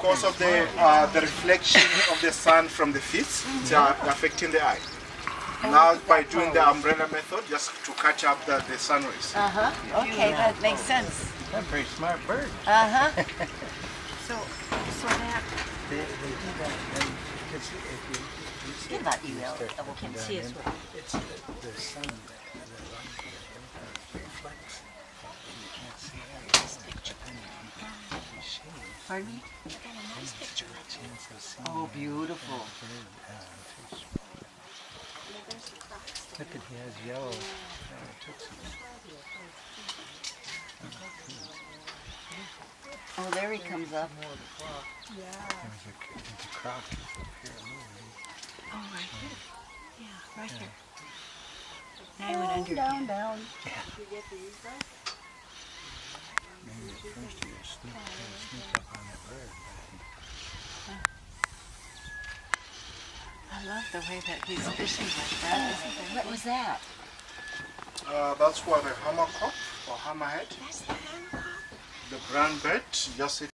because of the uh, the reflection of the sun from the feet, it's uh, affecting the eye. Now, by doing the umbrella method, just to catch up the, the sun rays. Uh huh. Okay, that makes sense. They're pretty smart birds. Uh huh. So, so that They, they do that and because if you, you see Good about it, you, you El- start El- looking can down see as well. It's the, the sun that the Pardon me? then it's a chance of seeing Oh, beautiful. Bird, fish. Look at he has yellow. Oh, there he comes up. There's a, there's a croc up here moving. Oh, right here. Yeah, right here. Now I went under Down, down. Maybe at first he was sneak, trying to sneak up on that bird, but I love the way that he's fishing like that. isn't there? What was that? Uh, that's what a hamerkop or hammerhead. The brown bird, just